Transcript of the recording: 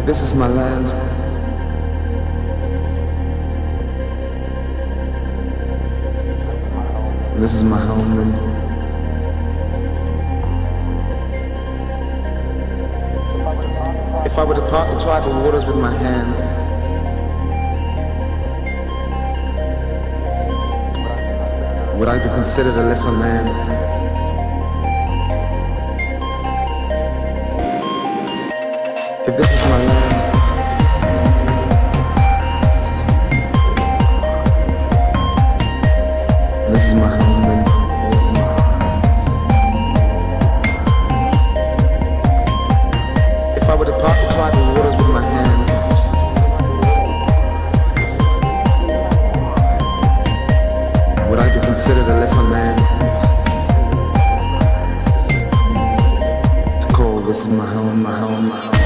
If this is my land, this is my home, then if I were to part the tribal waters with my hands, would I be considered a lesser man? This is my land. This is my husband. If I were to part the tribal waters with my hands, would I be considered a lesser man? To call this my my home, my home.